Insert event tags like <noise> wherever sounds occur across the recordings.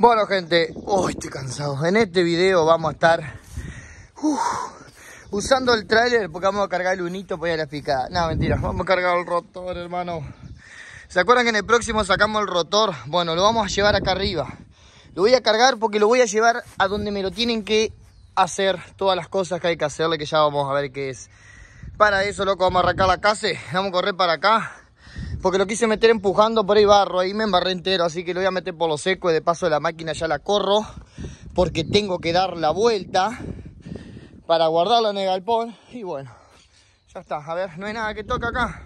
Bueno, gente, hoy estoy cansado. En este video vamos a estar usando el trailer porque vamos a cargar el unito para ir a la picada. No, mentira, vamos a cargar el rotor, hermano. ¿Se acuerdan que en el próximo sacamos el rotor? Bueno, lo vamos a llevar acá arriba. Lo voy a cargar porque lo voy a llevar a donde me lo tienen que hacer todas las cosas que hay que hacerle, que ya vamos a ver qué es. Para eso, loco, vamos a arrancar la casa, vamos a correr para acá. Porque lo quise meter empujando por ahí barro, ahí me embarré entero, así que lo voy a meter por lo seco y de paso la máquina ya la corro. Porque tengo que dar la vuelta para guardarla en el galpón. Y bueno, ya está, a ver, no hay nada que toque acá.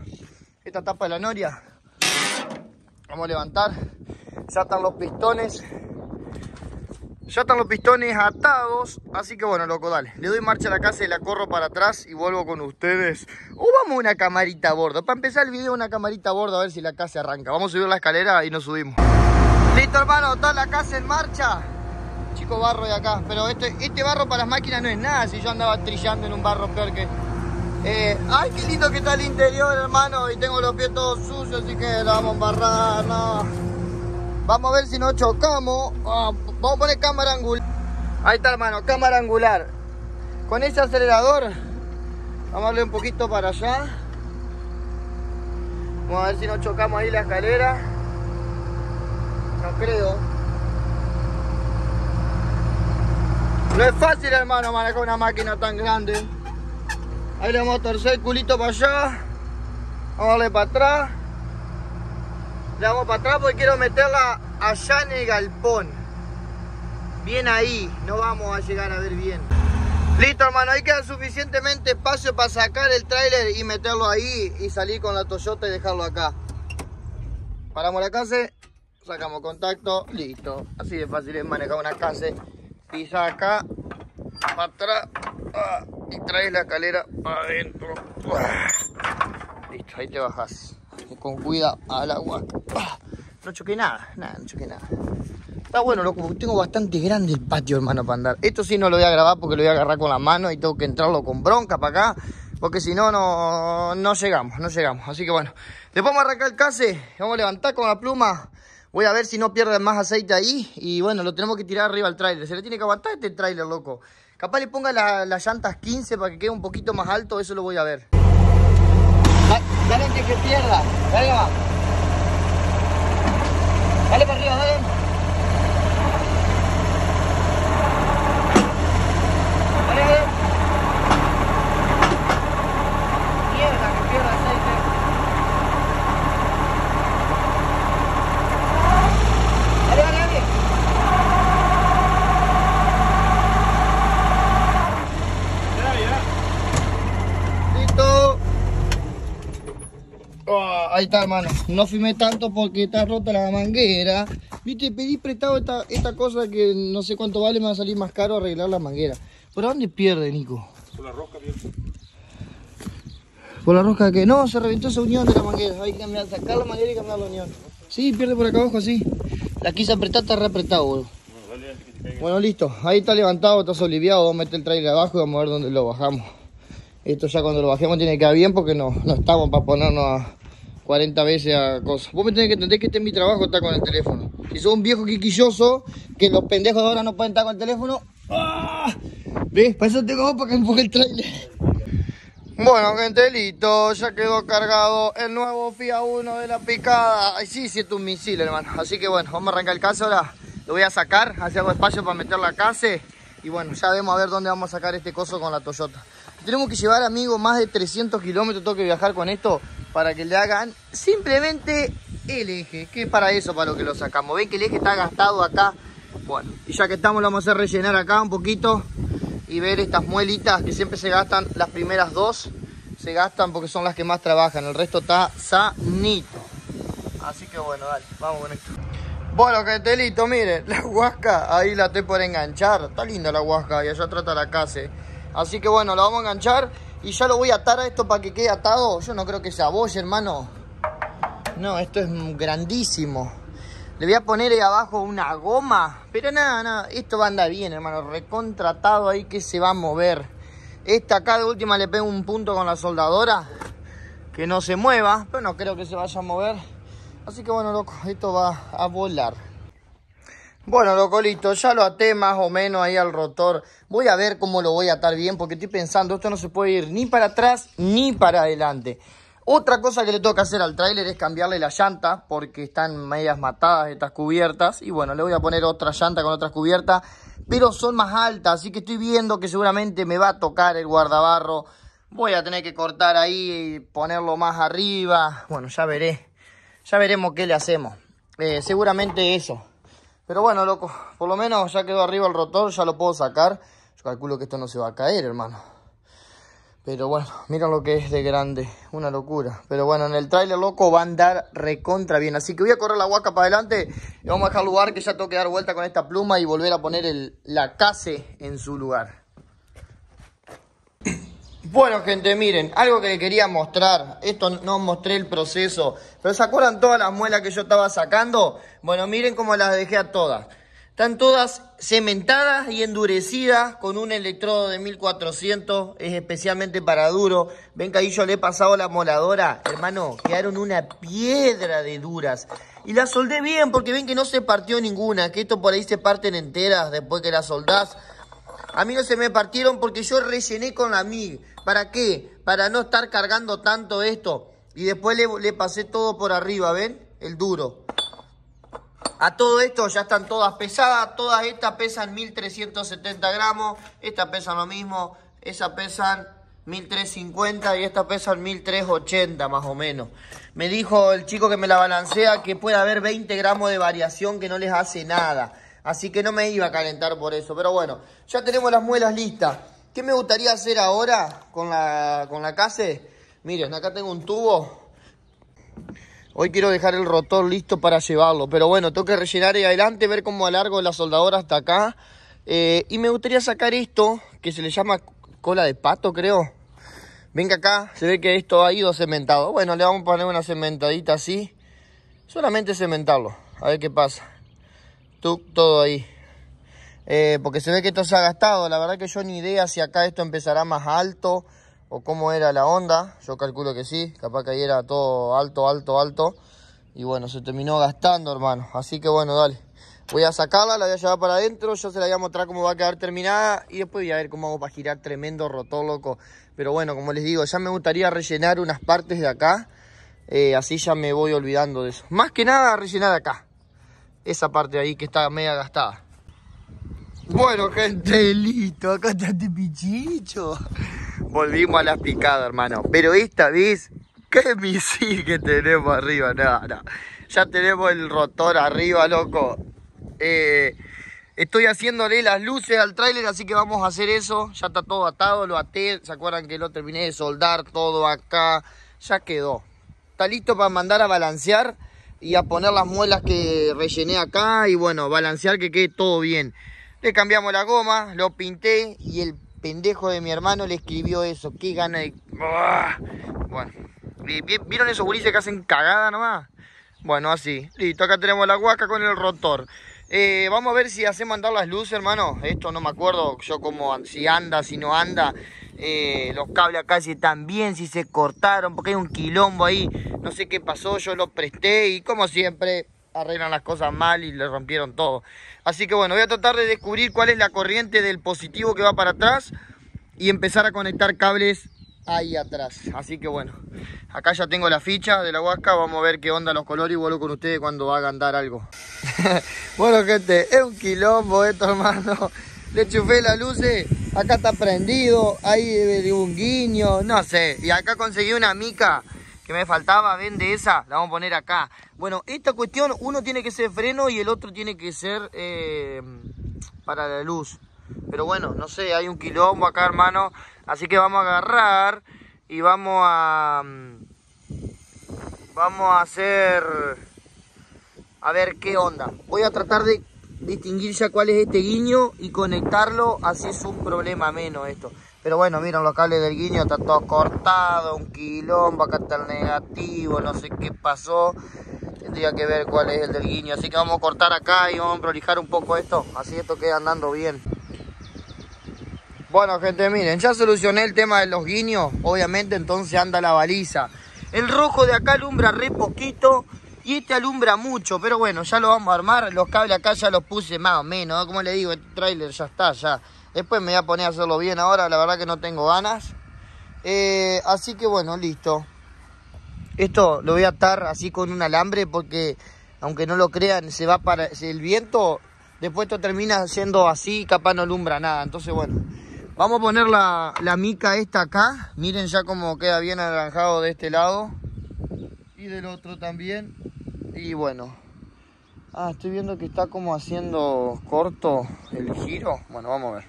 Esta tapa de la noria. Vamos a levantar, ya están los pistones. Ya están los pistones atados, así que bueno, loco, dale. Le doy marcha a la casa y la corro para atrás y vuelvo con ustedes. O vamos a una camarita a bordo. Para empezar el video, una camarita a bordo a ver si la casa arranca. Vamos a subir la escalera y nos subimos. Listo, hermano, toda la casa en marcha. Chico barro de acá. Pero este, este barro para las máquinas no es nada. Si yo andaba trillando en un barro peor que... Eh, ay, qué lindo que está el interior, hermano. Y tengo los pies todos sucios, así que la vamos a embarrar, no. Vamos a ver si no chocamos. Ah, vamos a poner cámara angular. Ahí está, hermano, cámara angular. Con ese acelerador, vamos a darle un poquito para allá. Vamos a ver si no chocamos ahí la escalera. No creo. No es fácil, hermano, manejar una máquina tan grande. Ahí le vamos a torcer el culito para allá. Vamos a darle para atrás. Le damos para atrás porque quiero meterla allá en el galpón. Bien ahí, no vamos a llegar a ver bien. Listo hermano, ahí queda suficientemente espacio para sacar el tráiler y meterlo ahí y salir con la Toyota y dejarlo acá. Paramos la casa, sacamos contacto, listo. Así de fácil es manejar una casa. Pisa acá, para atrás ah, y traes la escalera para adentro. Listo, ahí te bajas con cuidado al agua. No choqué nada, nada, no choqué nada. Está bueno, loco, tengo bastante grande el patio, hermano, para andar. Esto sí no lo voy a grabar porque lo voy a agarrar con la mano y tengo que entrarlo con bronca para acá. Porque si no, no, llegamos, no llegamos. Así que bueno, después vamos a arrancar el case, vamos a levantar con la pluma. Voy a ver si no pierde más aceite ahí. Y bueno, lo tenemos que tirar arriba al trailer. Se le tiene que aguantar este trailer, loco. Capaz le ponga las llantas 15 para que quede un poquito más alto, eso lo voy a ver. Dale que pierda. Dale va. Dale para arriba. Dale, dale. Mierda, que pierda aceite. Dale, dale, dale. Listo. Oh, ahí está, hermano. No filmé tanto porque está rota la manguera. Viste, pedí prestado esta, esta cosa que no sé cuánto vale, me va a salir más caro arreglar la manguera. ¿Por dónde pierde, Nico? Por la rosca, bien. ¿Por la rosca que No, se reventó esa unión de la manguera. Hay que cambiar, sacar la manguera y cambiar la unión. Sí, pierde por acá abajo, así. La quise apretar, está re apretado, boludo. Dale. Bueno, listo. Ahí está levantado, está soliviado. Vamos a meter el trailer abajo y vamos a ver dónde lo bajamos. Esto ya cuando lo bajemos tiene que quedar bien porque no, no estamos para ponernos a 40 veces a cosas. Vos me tenés que entender que este es mi trabajo estar con el teléfono. Si sos un viejo quiquilloso, que los pendejos de ahora no pueden estar con el teléfono. ¡ah! ¿Ves? Para eso tengo para que empuje el trailer. Bueno, gente, listo. Ya quedó cargado el nuevo FIA 1 de la picada. Ay, sí, siento un misil, hermano. Así que bueno, vamos a arrancar el caso ahora. Lo voy a sacar, así hago espacio para meter la casa. Y bueno, ya vemos a ver dónde vamos a sacar este coso con la Toyota. Tenemos que llevar, amigo, más de 300 kilómetros. Tengo que viajar con esto para que le hagan simplemente el eje. Que es para eso, para lo que lo sacamos. Ven que el eje está gastado acá. Bueno, y ya que estamos, lo vamos a hacer rellenar acá un poquito. Y ver estas muelitas que siempre se gastan, las primeras dos se gastan porque son las que más trabajan. El resto está sanito. Así que bueno, dale, vamos con esto. Bueno, gente, listo, miren, la huasca, ahí la estoy por enganchar. Está linda la huasca y allá trata la casa. Así que bueno, la vamos a enganchar y ya lo voy a atar a esto para que quede atado. Yo no creo que se abolle, hermano. No, esto es grandísimo. Le voy a poner ahí abajo una goma. Pero nada, nada, esto va a andar bien, hermano. Recontratado ahí que se va a mover. Esta acá de última le pego un punto con la soldadora. Que no se mueva, pero no creo que se vaya a mover. Así que bueno, loco, esto va a volar. Bueno, loco, listo, ya lo até más o menos ahí al rotor. Voy a ver cómo lo voy a atar bien, porque estoy pensando, esto no se puede ir ni para atrás ni para adelante. Otra cosa que le que hacer al tráiler es cambiarle la llanta, porque están medias matadas estas cubiertas. Y bueno, le voy a poner otra llanta con otras cubiertas, pero son más altas, así que estoy viendo que seguramente me va a tocar el guardabarro. Voy a tener que cortar ahí y ponerlo más arriba. Bueno, ya veré. Ya veremos qué le hacemos. Eh, seguramente eso. Pero bueno, loco, por lo menos ya quedó arriba el rotor, ya lo puedo sacar. Yo calculo que esto no se va a caer, hermano. Pero bueno, miren lo que es de grande, una locura. Pero bueno, en el trailer loco va a andar recontra bien. Así que voy a correr la huaca para adelante y vamos a dejar lugar que ya tengo que dar vuelta con esta pluma y volver a poner la case en su lugar. Bueno, gente, miren, algo que les quería mostrar. Esto no mostré el proceso. Pero ¿se acuerdan todas las muelas que yo estaba sacando? Bueno, miren cómo las dejé a todas. Están todas cementadas y endurecidas con un electrodo de 1400. Es especialmente para duro. Ven que ahí yo le he pasado la moladora. Hermano, quedaron una piedra de duras. Y la soldé bien porque ven que no se partió ninguna. Que esto por ahí se parten enteras después que las soldás. A mí no se me partieron porque yo rellené con la MIG. ¿Para qué? Para no estar cargando tanto esto. Y después le, pasé todo por arriba, ¿ven? El duro. A todo esto ya están todas pesadas. Todas estas pesan 1370 gramos. Estas pesan lo mismo. Esas pesan 1350 y estas pesan 1380 más o menos. Me dijo el chico que me la balancea que puede haber 20 gramos de variación que no les hace nada. Así que no me iba a calentar por eso. Pero bueno, ya tenemos las muelas listas. ¿Qué me gustaría hacer ahora con la, con la case? Miren, acá tengo un tubo. Hoy quiero dejar el rotor listo para llevarlo. Pero bueno, tengo que rellenar ahí adelante, ver cómo alargo la soldadora hasta acá. Eh, y me gustaría sacar esto, que se le llama cola de pato, creo. Venga acá, se ve que esto ha ido cementado. Bueno, le vamos a poner una cementadita así. Solamente cementarlo. A ver qué pasa. todo ahí. Eh, porque se ve que esto se ha gastado. La verdad que yo ni idea si acá esto empezará más alto o cómo era la onda. Yo calculo que sí. Capaz que ahí era todo alto, alto, alto. Y bueno, se terminó gastando, hermano. Así que bueno, dale. Voy a sacarla, la voy a llevar para adentro. Yo se la voy a mostrar cómo va a quedar terminada. Y después voy a ver cómo hago para girar tremendo rotor, loco. Pero bueno, como les digo, ya me gustaría rellenar unas partes de acá. Eh, así ya me voy olvidando de eso. Más que nada rellenar acá. Esa parte de ahí que está media gastada. Bueno, gente, listo. Acá está este pichicho. Volvimos a las picadas, hermano. Pero esta vez, qué misil que tenemos arriba. No, no. Ya tenemos el rotor arriba, loco. Eh, estoy haciéndole las luces al tráiler, así que vamos a hacer eso. Ya está todo atado, lo até. ¿Se acuerdan que lo terminé de soldar todo acá? Ya quedó. Está listo para mandar a balancear y a poner las muelas que rellené acá. Y bueno, balancear que quede todo bien. Le cambiamos la goma, lo pinté y el pendejo de mi hermano le escribió eso. Qué gana de... Bueno, ¿vieron esos gurises que hacen cagada nomás? Bueno, así. Listo, acá tenemos la huaca con el rotor. Eh, vamos a ver si hacemos andar las luces, hermano. Esto no me acuerdo yo como si anda, si no anda. Eh, los cables acá si están bien, si se cortaron, porque hay un quilombo ahí. No sé qué pasó, yo lo presté y como siempre arreglan las cosas mal y le rompieron todo. Así que bueno, voy a tratar de descubrir cuál es la corriente del positivo que va para atrás y empezar a conectar cables ahí atrás. Así que bueno, acá ya tengo la ficha de la Huasca, vamos a ver qué onda los colores y vuelvo con ustedes cuando haga andar algo. <laughs> bueno gente, es un quilombo esto hermano. Le chufé las luces, acá está prendido, ahí de un guiño, no sé. Y acá conseguí una mica que me faltaba, ven de esa, la vamos a poner acá. Bueno, esta cuestión, uno tiene que ser freno y el otro tiene que ser eh, para la luz. Pero bueno, no sé, hay un quilombo acá, hermano. Así que vamos a agarrar y vamos a... Vamos a hacer... A ver qué onda. Voy a tratar de distinguir ya cuál es este guiño y conectarlo, así es un problema menos esto. Pero bueno, miren los cables del guiño, está todo cortado, un quilombo, acá está el negativo, no sé qué pasó. Tendría que ver cuál es el del guiño. Así que vamos a cortar acá y vamos a prolijar un poco esto. Así esto queda andando bien. Bueno, gente, miren, ya solucioné el tema de los guiños. Obviamente, entonces anda la baliza. El rojo de acá alumbra re poquito. Y este alumbra mucho, pero bueno, ya lo vamos a armar. Los cables acá ya los puse más o menos, ¿no? como le digo, este trailer ya está, ya. Después me voy a poner a hacerlo bien ahora, la verdad que no tengo ganas. Eh, así que bueno, listo. Esto lo voy a atar así con un alambre porque, aunque no lo crean, se va para el viento. Después esto termina siendo así, capaz no alumbra nada. Entonces, bueno, vamos a poner la, mica esta acá. Miren ya cómo queda bien anaranjado de este lado. Y del otro también. Y bueno. Ah, estoy viendo que está como haciendo corto el giro. Bueno, vamos a ver.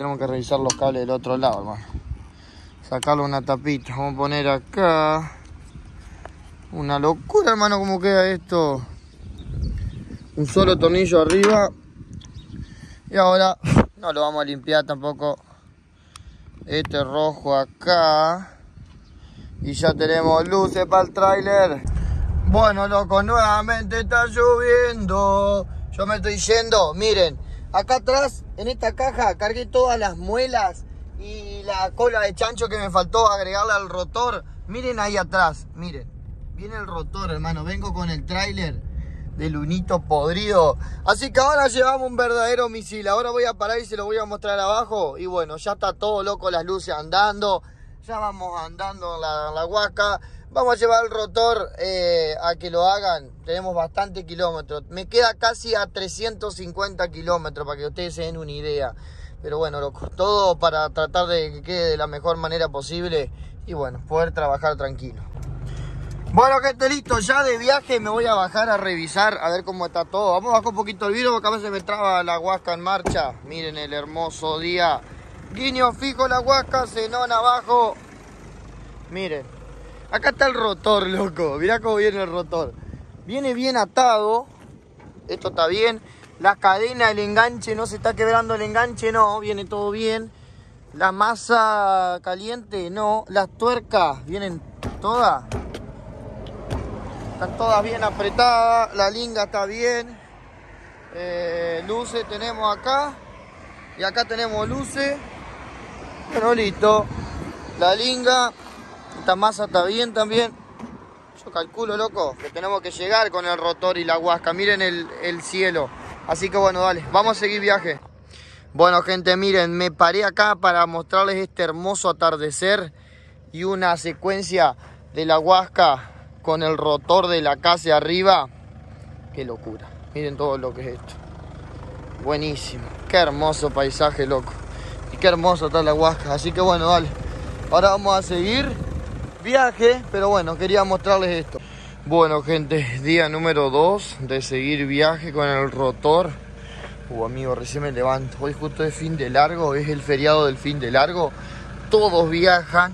Tenemos que revisar los cables del otro lado, hermano. Sacarle una tapita. Vamos a poner acá. Una locura, hermano, cómo queda esto. Un solo tornillo arriba. Y ahora no lo vamos a limpiar tampoco. Este rojo acá. Y ya tenemos luces para el tráiler. Bueno, loco, nuevamente está lloviendo. Yo me estoy yendo. Miren, acá atrás, en esta caja, cargué todas las muelas y la cola de chancho que me faltó agregarle al rotor. Miren ahí atrás, miren. Viene el rotor, hermano. Vengo con el tráiler de lunito podrido. Así que ahora llevamos un verdadero misil. Ahora voy a parar y se lo voy a mostrar abajo. Y bueno, ya está todo loco, las luces andando. Ya vamos andando en la, huaca. Vamos a llevar el rotor eh, a que lo hagan. Tenemos bastante kilómetros. Me queda casi a 350 kilómetros para que ustedes se den una idea. Pero bueno, loco, todo para tratar de que quede de la mejor manera posible y bueno, poder trabajar tranquilo. Bueno, que esté listo, ya de viaje me voy a bajar a revisar, a ver cómo está todo. Vamos a bajar un poquito el vidrio porque a veces me traba la huasca en marcha. Miren el hermoso día. Guiño fijo la huasca, cenón abajo. Miren, acá está el rotor, loco. Mirá cómo viene el rotor. Viene bien atado. Esto está bien. La cadena, el enganche, no se está quebrando el enganche, no. Viene todo bien. La masa caliente, no. Las tuercas, vienen todas. Están todas bien apretadas, la linga está bien. Eh, luces tenemos acá. Y acá tenemos luces. Bueno, listo. La linga. Esta masa está bien también. Yo calculo, loco, que tenemos que llegar con el rotor y la huasca. Miren el, el cielo. Así que bueno, dale, vamos a seguir viaje. Bueno, gente, miren, me paré acá para mostrarles este hermoso atardecer y una secuencia de la huasca con el rotor de la casa arriba. Qué locura. Miren todo lo que es esto. Buenísimo. Qué hermoso paisaje, loco. Y qué hermoso está la Huasca. Así que bueno, dale. Ahora vamos a seguir viaje. Pero bueno, quería mostrarles esto. Bueno, gente, día número 2 de seguir viaje con el rotor. Uh, amigo, recién me levanto. Hoy justo es fin de largo, es el feriado del fin de largo. Todos viajan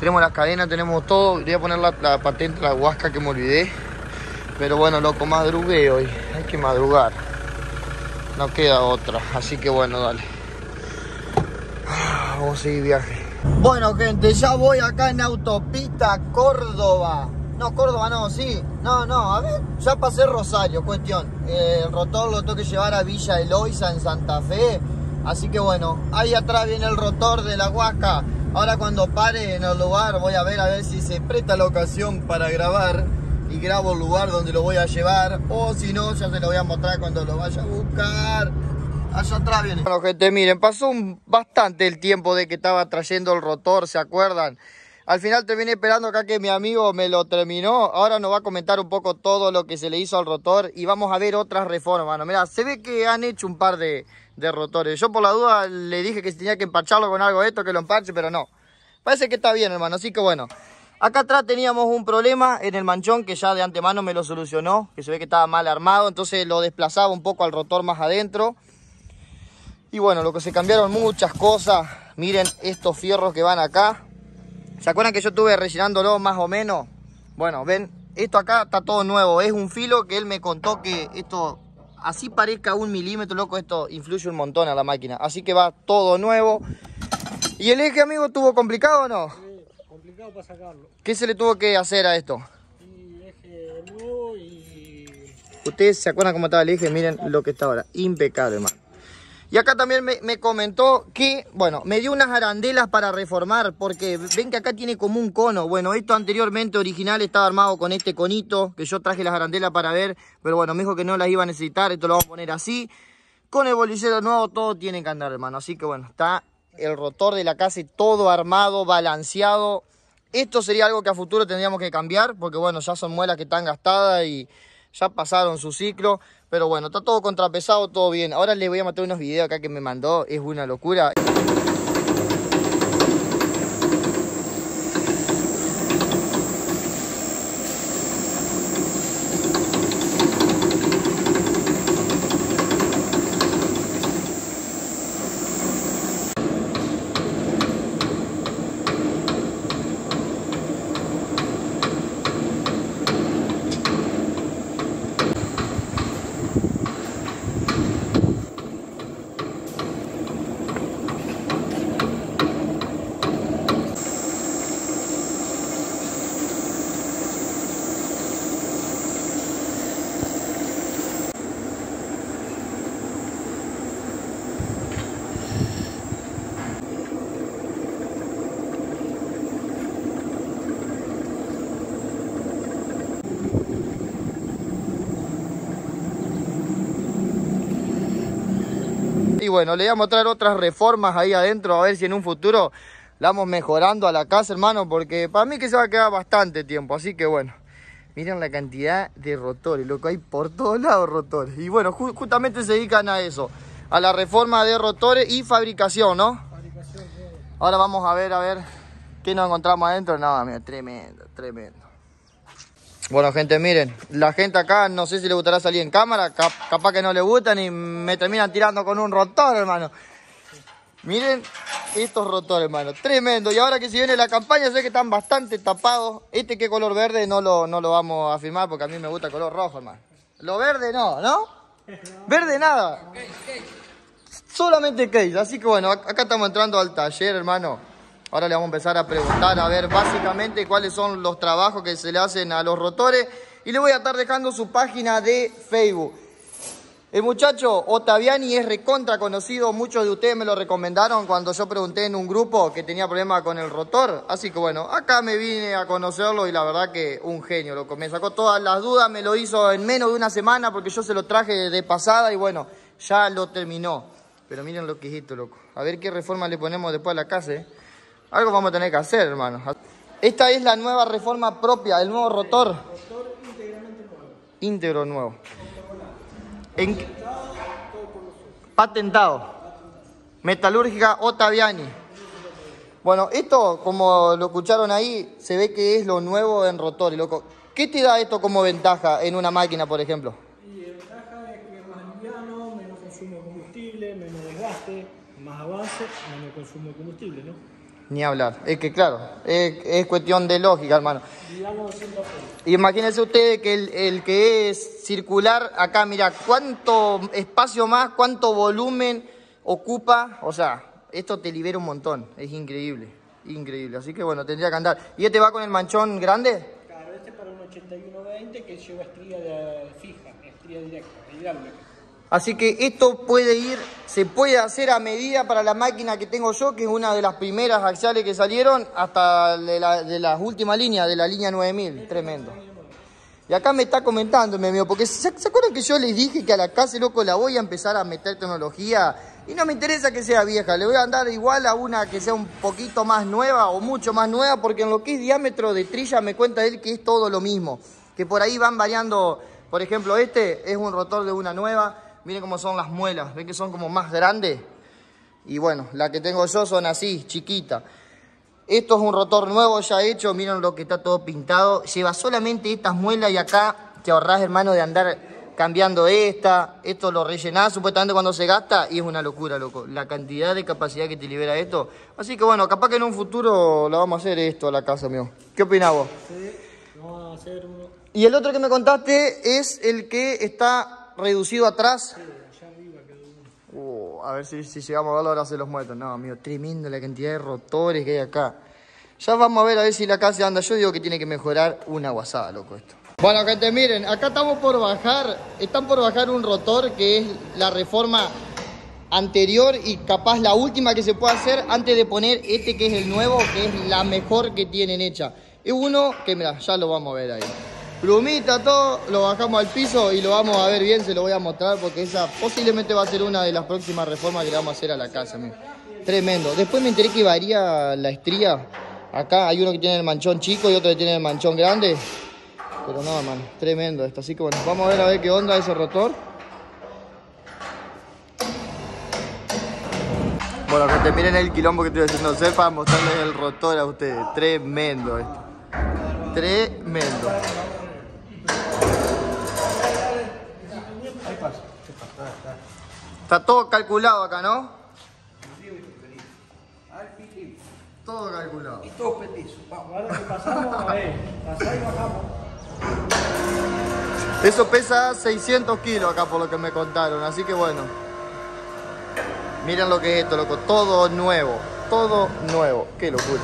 tenemos las cadenas, tenemos todo. Voy a poner la, la patente, la huasca que me olvidé. Pero bueno, loco, madrugué hoy. Hay que madrugar. No queda otra. Así que bueno, dale. Viaje. Bueno, gente, ya voy acá en autopista Córdoba. No, Córdoba no, sí. No, no, a ver, ya pasé Rosario, cuestión. Eh, el rotor lo tengo que llevar a Villa Eloisa en Santa Fe. Así que bueno, ahí atrás viene el rotor de la Huasca. Ahora cuando pare en el lugar voy a ver a ver si se presta la ocasión para grabar y grabo el lugar donde lo voy a llevar o si no ya se lo voy a mostrar cuando lo vaya a buscar. Allá atrás viene. Bueno gente, miren, pasó un, bastante el tiempo de que estaba trayendo el rotor, ¿se acuerdan? Al final terminé esperando acá que mi amigo me lo terminó. Ahora nos va a comentar un poco todo lo que se le hizo al rotor y vamos a ver otras reformas, mano. Mira, se ve que han hecho un par de, de rotores. Yo por la duda le dije que tenía que empacharlo con algo de esto, que lo empache, pero no. Parece que está bien, hermano, así que bueno. Acá atrás teníamos un problema en el manchón que ya de antemano me lo solucionó, que se ve que estaba mal armado, entonces lo desplazaba un poco al rotor más adentro. Y bueno, lo que se cambiaron muchas cosas. Miren estos fierros que van acá. ¿Se acuerdan que yo estuve rellenándolo más o menos? Bueno, ven, esto acá está todo nuevo. Es un filo que él me contó que esto así parezca un milímetro, loco, esto influye un montón a la máquina. Así que va todo nuevo. ¿Y el eje, amigo, estuvo complicado o no? Sí, complicado para sacarlo. ¿Qué se le tuvo que hacer a esto? Y eje nuevo y... Ustedes se acuerdan cómo estaba el eje, miren lo que está ahora. Impecable, hermano. Y acá también me, me comentó que, bueno, me dio unas arandelas para reformar, porque ven que acá tiene como un cono. Bueno, esto anteriormente original estaba armado con este conito, que yo traje las arandelas para ver, pero bueno, me dijo que no las iba a necesitar, esto lo vamos a poner así. Con el bolillero nuevo todo tiene que andar, hermano. Así que bueno, está el rotor de la casa todo armado, balanceado. Esto sería algo que a futuro tendríamos que cambiar, porque bueno, ya son muelas que están gastadas y ya pasaron su ciclo. Pero bueno, está todo contrapesado, todo bien. Ahora les voy a meter unos videos acá que me mandó, es una locura. Bueno, le voy a mostrar otras reformas ahí adentro, a ver si en un futuro la vamos mejorando a la casa, hermano, porque para mí que se va a quedar bastante tiempo, así que bueno. Miren la cantidad de rotores, lo que hay por todos lados rotores. Y bueno, ju justamente se dedican a eso, a la reforma de rotores y fabricación, ¿no? Fabricación. Ahora vamos a ver, a ver, qué nos encontramos adentro. No, mira, tremendo, tremendo. Bueno, gente, miren, la gente acá, no sé si le gustará salir en cámara, cap capaz que no le gustan y me terminan tirando con un rotor, hermano. Miren estos rotores, hermano, tremendo. Y ahora que si viene la campaña, sé que están bastante tapados. Este que color verde no lo, no lo vamos a firmar porque a mí me gusta el color rojo, hermano. Lo verde no, ¿no? Verde nada. Solamente case. Así que bueno, acá estamos entrando al taller, hermano. Ahora le vamos a empezar a preguntar, a ver básicamente cuáles son los trabajos que se le hacen a los rotores. Y le voy a estar dejando su página de Facebook. El muchacho Ottaviani es recontra conocido, muchos de ustedes me lo recomendaron cuando yo pregunté en un grupo que tenía problema con el rotor. Así que bueno, acá me vine a conocerlo y la verdad que un genio, loco. Me sacó todas las dudas, me lo hizo en menos de una semana porque yo se lo traje de pasada y bueno, ya lo terminó. Pero miren lo que esto, loco. A ver qué reforma le ponemos después a la casa, ¿eh? Algo vamos a tener que hacer, hermano. Esta es la nueva reforma propia, el nuevo rotor. Rotor íntegramente nuevo. Íntegro nuevo. En... Patentado. Metalúrgica Ottaviani. Bueno, esto, como lo escucharon ahí, se ve que es lo nuevo en rotor. loco. ¿Qué te da esto como ventaja en una máquina, por ejemplo? Y la ventaja es que es más liviano, menos consumo de combustible, menos desgaste, más avance, menos consumo de combustible, ¿no? Ni hablar. Es que claro, es, es cuestión de lógica, hermano. Liviano 100%. Imagínense ustedes que el, el que es circular, acá mira, cuánto espacio más, cuánto volumen ocupa, o sea, esto te libera un montón, es increíble, increíble, así que bueno, tendría que andar. ¿Y este va con el manchón grande? Claro, este es para un 8120 que lleva estría de fija, estría directa, hidráulica. Así que esto puede ir, se puede hacer a medida para la máquina que tengo yo, que es una de las primeras axiales que salieron, hasta de, la, las últimas líneas, de la línea 9000, tremendo. Y acá me está comentando, mi amigo, porque ¿se, ¿se acuerdan que yo les dije que a la casa, loco, la voy a empezar a meter tecnología? Y no me interesa que sea vieja, le voy a andar igual a una que sea un poquito más nueva o mucho más nueva, porque en lo que es diámetro de trilla me cuenta él que es todo lo mismo. Que por ahí van variando, por ejemplo, este es un rotor de una nueva, miren cómo son las muelas, ven que son como más grandes. Y bueno, la que tengo yo son así, chiquita. Esto es un rotor nuevo ya hecho, miren lo que está todo pintado. Lleva solamente estas muelas y acá te ahorrás, hermano, de andar cambiando esta. Esto lo rellenás supuestamente cuando se gasta y es una locura, loco. La cantidad de capacidad que te libera esto. Así que bueno, capaz que en un futuro lo vamos a hacer esto a la casa, mío. ¿Qué opinás vos? Sí, vamos a hacer uno Y el otro que me contaste es el que está reducido atrás. Uh, a ver si, si llegamos a verlo ahora se los muestro. No, amigo, tremendo la cantidad de rotores que hay acá. Ya vamos a ver a ver si la casa anda. Yo digo que tiene que mejorar una guasada, loco, esto. Bueno, gente, miren, acá estamos por bajar, están por bajar un rotor que es la reforma anterior y capaz la última que se puede hacer antes de poner este que es el nuevo, que es la mejor que tienen hecha. Es uno que, mira, ya lo vamos a ver ahí. Plumita, todo, lo bajamos al piso y lo vamos a ver bien, se lo voy a mostrar porque esa posiblemente va a ser una de las próximas reformas que le vamos a hacer a la casa. Tremendo. Después me enteré que varía la estría. Acá hay uno que tiene el manchón chico y otro que tiene el manchón grande. Pero no, man, tremendo esto. Así que bueno, vamos a ver a ver qué onda ese rotor. Bueno, gente, miren el quilombo que estoy haciendo hacer para mostrarles el rotor a ustedes. Tremendo esto. Tremendo. Está todo calculado acá, ¿no? Todo calculado. Ahora que pasamos, a <laughs> ver, pasá y bajamos. Eso pesa 600 kilos acá por lo que me contaron, así que bueno. Miren lo que es esto, loco. Todo nuevo. Todo nuevo. Qué locura.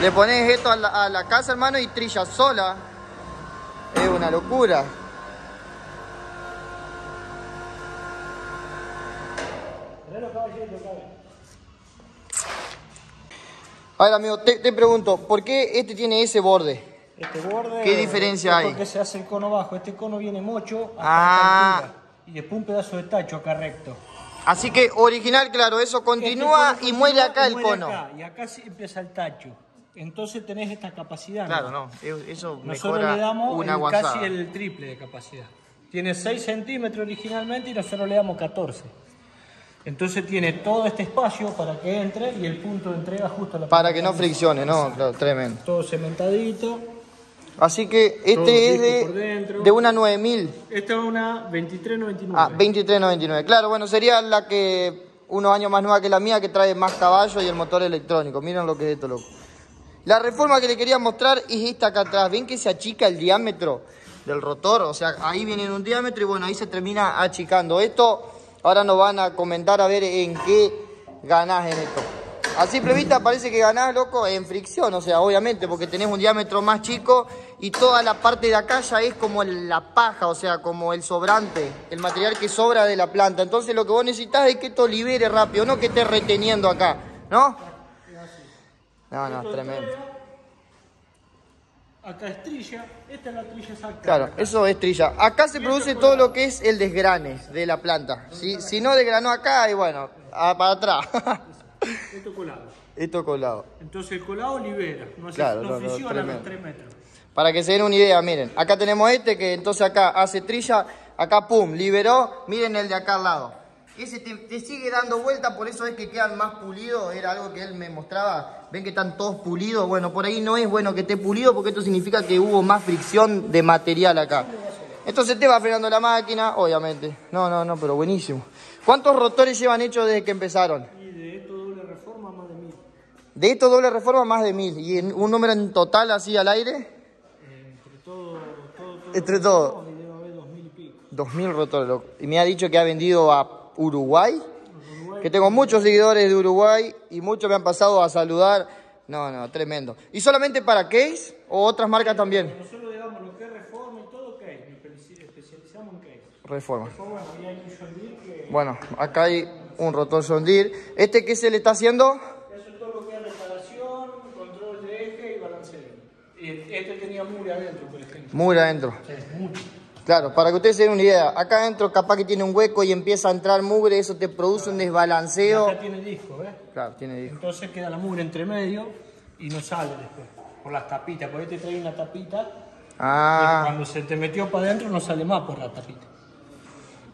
Le pones esto a la, a la casa, hermano, y trilla sola. Es una locura. A ver, amigo, te, te pregunto, ¿por qué este tiene ese borde? Este borde. ¿Qué diferencia hay? Porque se hace el cono bajo. Este cono viene mocho hasta Ah. esta altura. Y después un pedazo de tacho acá recto. Así que original, claro, eso continúa Este y cono muere continúa acá y el muere cono. acá, y acá sí empieza el tacho. Entonces tenés esta capacidad. Claro, no, eso Nosotros mejora le damos una el- casi el triple de capacidad. Tiene 6 centímetros originalmente y nosotros le damos 14. Entonces tiene todo este espacio para que entre y el punto de entrega justo a la Para que no friccione, ¿no? Claro, tremendo. Todo cementadito. Así que este es de, de una 9000. Esta es una 2399. Ah, 2399. Claro, bueno, sería la que unos años más nueva que la mía, que trae más caballo y el motor electrónico. Miren lo que es esto, loco. La reforma que le quería mostrar es esta acá atrás. ¿Ven que se achica el diámetro del rotor? O sea, ahí viene en un diámetro y bueno, ahí se termina achicando. Esto ahora nos van a comentar a ver en qué ganás en esto. A simple vista parece que ganás, loco, en fricción, o sea, obviamente, porque tenés un diámetro más chico y toda la parte de acá ya es como la paja, o sea, como el sobrante, el material que sobra de la planta. Entonces lo que vos necesitas es que esto libere rápido, no que esté reteniendo acá, ¿no? No, no, tremendo. Acá es trilla. Esta es la trilla exacta. Claro, eso es trilla. Acá se produce todo lo que es el desgrane de la planta. Si, si no desgranó acá, y bueno, a- para atrás. Esto colado. Esto colado. Entonces el colado libera. No, hace, Claro, no, no, no, fricciona a los tremendo. 3 metros. Para que se den una idea, miren. Acá tenemos este que entonces acá hace trilla, acá pum, liberó. Miren el de acá al lado. Ese te, te sigue dando vuelta, por eso es que quedan más pulidos. Era algo que él me mostraba. Ven que están todos pulidos. Bueno, por ahí no es bueno que esté pulido porque esto significa que hubo más fricción de material acá. Entonces te va frenando la máquina, obviamente. No, no, no, pero buenísimo. ¿Cuántos rotores llevan hechos desde que empezaron? Y de esto doble reforma más de 1000. De esto doble reforma más de mil. ¿Y un número en total así al aire? Entre todo, todo, todo. Entre todo. Y debe haber 2000 y pico. 2000 rotores, loco. Y me ha dicho que ha vendido a Uruguay. Que tengo muchos seguidores de Uruguay y muchos me han pasado a saludar. No, no, tremendo. ¿Y solamente para case o otras marcas también? Nosotros digamos lo que es reforma y todo, case. Nos especi- especializamos en case. Reforma. Bueno, acá hay un rotor John Deere. ¿Este qué se le está haciendo? Eso es todo lo que es reparación, control de eje y balanceo. Este tenía mure adentro, por ejemplo. Muy adentro. Sí, mucho. Claro, para que ustedes se den una idea. Acá adentro capaz que tiene un hueco y empieza a entrar mugre. Eso te produce un Y desbalanceo. acá tiene disco, ¿ves? Claro, tiene disco. Entonces queda la mugre entre medio y no sale después. Por las tapitas, porque te trae una tapita. Ah, Cuando se te metió para adentro no sale más por la tapita.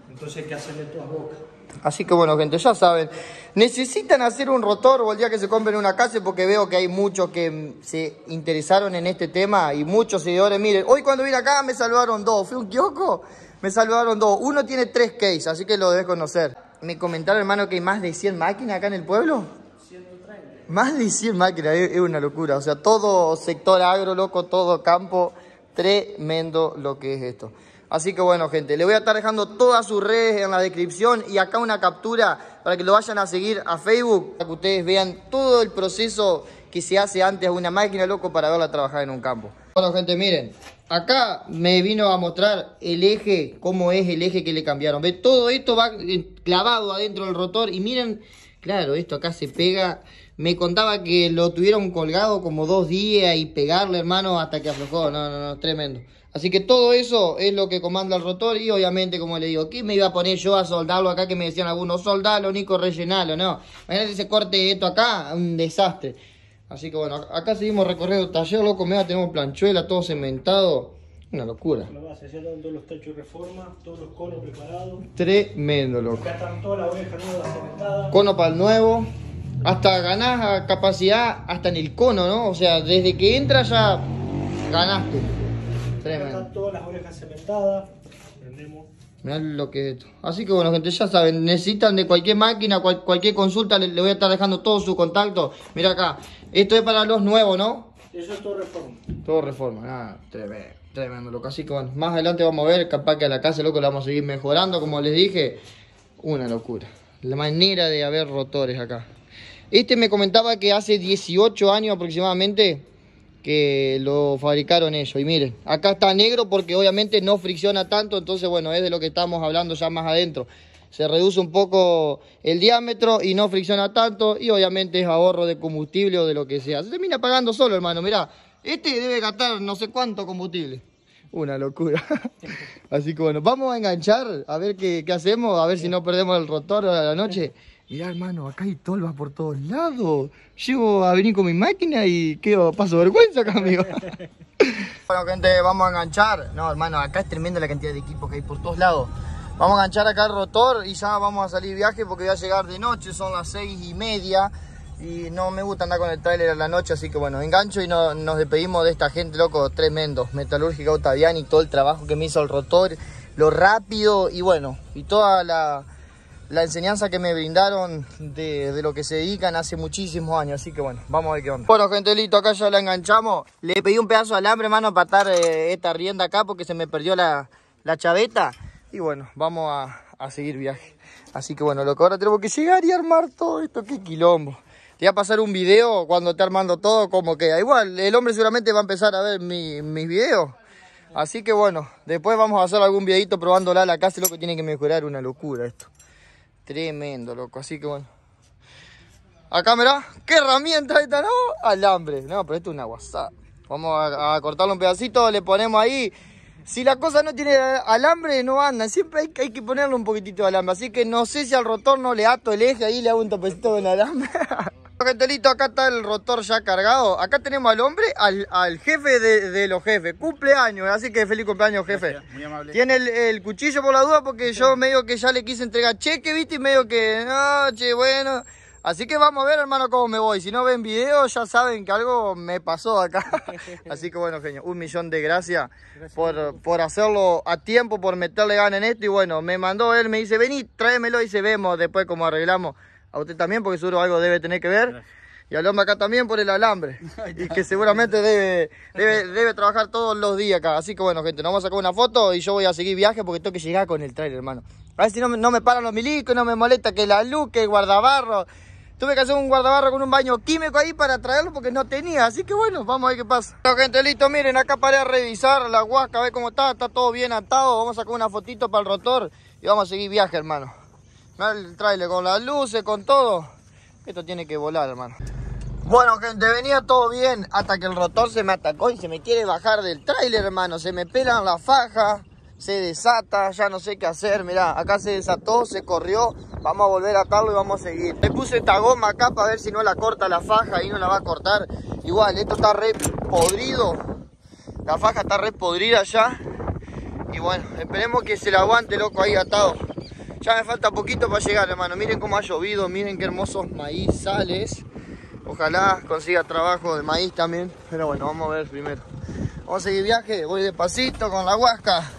Entonces hay que hacerle todas bocas. Así que bueno, gente, ya saben. Necesitan hacer un rotor o el día que se compren una casa porque veo que hay muchos que mm, se interesaron en este tema y muchos seguidores. Miren, hoy cuando vine acá me salvaron dos. Fui a un kiosco, me salvaron dos. Uno tiene tres case, así que lo debes conocer. Me comentaron, hermano, que hay más de 100 máquinas acá en el pueblo. 130. Más de 100 máquinas, es una locura. O sea, todo sector agro, loco, todo campo. Tremendo lo que es esto. Así que bueno, gente, le voy a estar dejando todas sus redes en la descripción y acá una captura para que lo vayan a seguir a Facebook, para que ustedes vean todo el proceso que se hace antes a una máquina, loco, para verla trabajar en un campo. Bueno, gente, miren, acá me vino a mostrar el eje, cómo es el eje que le cambiaron. Ve, todo esto va eh, clavado adentro del rotor y miren, claro, esto acá se pega. Me contaba que lo tuvieron colgado como dos días y pegarle, hermano, hasta que aflojó. No, no, no, tremendo. Así que todo eso es lo que comanda el rotor y obviamente, como le digo, ¿qué me iba a poner yo a soldarlo acá? Que me decían algunos, soldalo, Nico, rellenalo, no. Imagínate ese corte esto acá, un desastre. Así que bueno, acá seguimos recorriendo taller, loco, mira, tenemos planchuela, todo cementado. Una locura. Todos los techos de reforma, todos los conos preparados. Tremendo, loco. Acá están todas las orejas nuevas cementadas. Cono para el nuevo. Hasta ganás capacidad hasta en el cono, ¿no? O sea, desde que entras ya ganaste. Tremendo. están todas las orejas cementadas. Prendemos. Mirá lo que es esto. Así que bueno, gente, ya saben, necesitan de cualquier máquina, cual- cualquier consulta, le, le voy a estar dejando todo su contacto. Mira acá, esto es para los nuevos, ¿no? Eso es todo reforma. Todo reforma, nada, tremendo, tremendo, loco. Así que bueno, más adelante vamos a ver, capaz que a la casa, loco, la vamos a seguir mejorando, como les dije. Una locura. La manera de haber rotores acá. Este me comentaba que hace 18 años aproximadamente que lo fabricaron ellos. Y miren, acá está negro porque obviamente no fricciona tanto, entonces bueno, es de lo que estamos hablando ya más adentro. Se reduce un poco el diámetro y no fricciona tanto y obviamente es ahorro de combustible o de lo que sea. Se termina pagando solo, hermano. Mirá, este debe gastar no sé cuánto combustible. Una locura. <laughs> Así que bueno, vamos a enganchar, a ver qué, qué hacemos, a ver si no perdemos el rotor a la noche. Mirá, hermano, acá hay tolvas por todos lados. Llego a venir con mi máquina y quedo, paso vergüenza acá, amigo. <laughs> bueno, gente, vamos a enganchar. No, hermano, acá es tremenda la cantidad de equipo que hay por todos lados. Vamos a enganchar acá el rotor y ya vamos a salir viaje porque voy a llegar de noche, son las seis y media. Y no me gusta andar con el tráiler a la noche, así que bueno, engancho y no- nos despedimos de esta gente, loco, tremendo. Metalúrgica Otaviani, todo el trabajo que me hizo el rotor, lo rápido y bueno, y toda la, la enseñanza que me brindaron de, lo que se dedican hace muchísimos años. Así que bueno, vamos a ver qué onda. Bueno, gente, listo, acá ya la enganchamos. Le pedí un pedazo de alambre, mano, para atar eh, esta rienda acá porque se me perdió la, la chaveta. Y bueno, vamos a, a seguir viaje. Así que bueno, lo que ahora tenemos que llegar y armar todo esto, qué quilombo. Te voy a pasar un video cuando esté armando todo, como queda. Igual, el hombre seguramente va a empezar a ver mi- mis videos. Así que bueno, después vamos a hacer algún videito probándola la casa, lo que tiene que mejorar, una locura esto. Tremendo, loco, así que bueno. Acá, mirá, qué herramienta esta, ¿no? Alambre, no, pero esto es una WhatsApp. Vamos a, a cortarlo un pedacito, le ponemos ahí. Si la cosa no tiene alambre, no anda. Siempre hay, hay que ponerle un poquitito de alambre. Así que no sé si al rotor no le ato el eje, ahí le hago un topecito con alambre. <laughs> Gente, listo, acá está el rotor ya cargado. Acá tenemos al hombre, al, al jefe de, de los jefes. Cumpleaños, así que feliz cumpleaños, jefe. Muy amable. Tiene el, el cuchillo por la duda porque yo medio que ya le quise entregar cheque, viste, y medio que, no, che, bueno. Así que vamos a ver, hermano, cómo me voy. Si no ven video, ya saben que algo me pasó acá. <laughs> Así que bueno, genio, un millón de gracias, por, por hacerlo a tiempo, por meterle ganas en esto. Y bueno, me mandó él, me dice, vení, tráemelo y se vemos después cómo arreglamos. A usted también, porque seguro algo debe tener que ver. Y al hombre acá también por el alambre. <laughs> Y que seguramente debe, debe, debe trabajar todos los días acá. Así que bueno, gente, nos vamos a sacar una foto y yo voy a seguir viaje porque tengo que llegar con el trailer, hermano. A ver si no me, no me paran los milicos, no me molesta que la luz, que el guardabarro. Tuve que hacer un guardabarro con un baño químico ahí para traerlo porque no tenía. Así que bueno, vamos a ver qué pasa. Bueno, gente, listo, miren, acá paré a revisar la huasca, a ver cómo está. Está todo bien atado. Vamos a sacar una fotito para el rotor y vamos a seguir viaje, hermano. El trailer con las luces, con todo. Esto tiene que volar, hermano. Bueno, gente, venía todo bien hasta que el rotor se me atacó y se me quiere bajar del tráiler, hermano. Se me pelan la faja, se desata, ya no sé qué hacer. Mirá, acá se desató, se corrió. Vamos a volver a atarlo y vamos a seguir. Le puse esta goma acá para ver si no la corta la faja y no la va a cortar. Igual, esto está re podrido. La faja está re podrida ya. Y bueno, esperemos que se la aguante, loco, ahí atado. Ya me falta poquito para llegar, hermano. Miren cómo ha llovido, miren qué hermosos maízales. Ojalá consiga trabajo de maíz también. Pero bueno, vamos a ver primero. Vamos a seguir viaje, voy despacito con la huasca.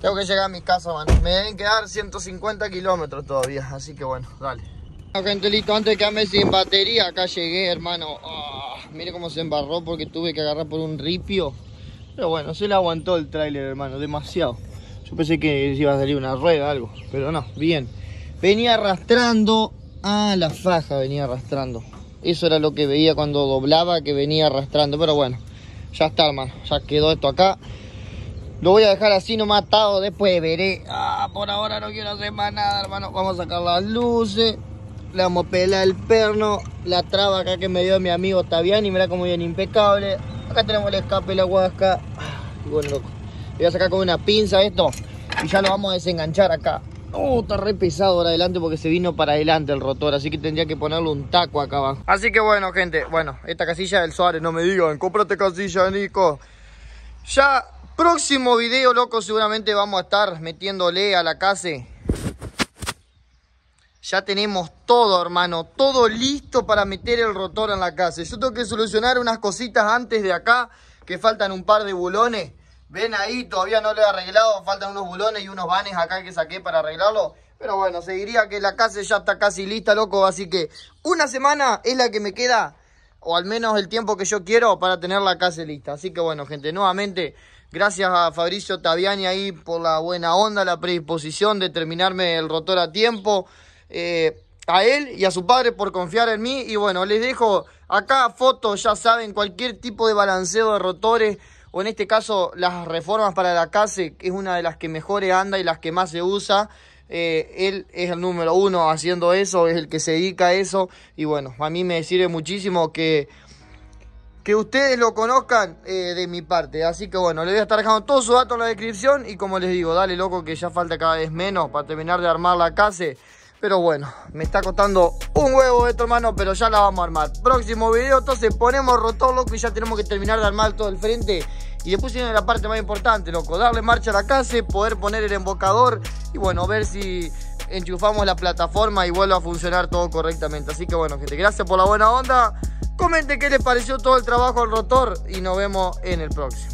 Tengo que llegar a mi casa, mano. Me deben quedar 150 kilómetros todavía, así que bueno, dale. Bueno, gente, listo, antes de quedarme sin batería, acá llegué, hermano. Ah, mire cómo se embarró porque tuve que agarrar por un ripio. Pero bueno, se le aguantó el tráiler, hermano, demasiado. Yo pensé que iba a salir una rueda algo, pero no, bien. Venía arrastrando a la faja, venía arrastrando. Eso era lo que veía cuando doblaba, que venía arrastrando, pero bueno, ya está, hermano, ya quedó esto acá. Lo voy a dejar así no matado, después veré. Ah, por ahora no quiero hacer más nada, hermano. Vamos a sacar las luces. Le vamos a pelar el perno. La traba acá que me dio mi amigo Taviani. Mira cómo viene impecable. Acá tenemos el escape, la huasca. Y bueno, loco. Voy a sacar con una pinza esto. Y ya lo vamos a desenganchar acá. Oh, está re pesado ahora adelante porque se vino para adelante el rotor. Así que tendría que ponerle un taco acá abajo. Así que bueno, gente. Bueno, esta casilla del Suárez. No me digan, cómprate casilla, Nico. Ya Próximo video, loco, seguramente vamos a estar metiéndole a la casa. Ya tenemos todo, hermano, todo listo para meter el rotor en la casa. Yo tengo que solucionar unas cositas antes de acá, que faltan un par de bulones. Ven ahí, todavía no lo he arreglado, faltan unos bulones y unos vanes acá que saqué para arreglarlo. Pero bueno, se diría que la casa ya está casi lista, loco, así que una semana es la que me queda, o al menos el tiempo que yo quiero para tener la casa lista. Así que bueno, gente, nuevamente Gracias a Fabricio Taviani ahí por la buena onda, la predisposición de terminarme el rotor a tiempo. Eh, a él y a su padre por confiar en mí. Y bueno, les dejo acá fotos, ya saben, cualquier tipo de balanceo de rotores. O en este caso, las reformas para la casa, que es una de las que mejor anda y las que más se usa. Eh, él es el número uno haciendo eso, es el que se dedica a eso. Y bueno, a mí me sirve muchísimo que que ustedes lo conozcan eh, de mi parte. Así que bueno, les voy a estar dejando todos sus datos en la descripción. Y como les digo, dale loco que ya falta cada vez menos para terminar de armar la casa. Pero bueno, me está costando un huevo esto, hermano, pero ya la vamos a armar. Próximo video, entonces ponemos rotor, loco, y ya tenemos que terminar de armar todo el frente. Y después viene la parte más importante, loco, darle marcha a la casa, poder poner el embocador y bueno, ver si enchufamos la plataforma y vuelve a funcionar todo correctamente. Así que bueno, gente, gracias por la buena onda. Comenten qué les pareció todo el trabajo al rotor y nos vemos en el próximo.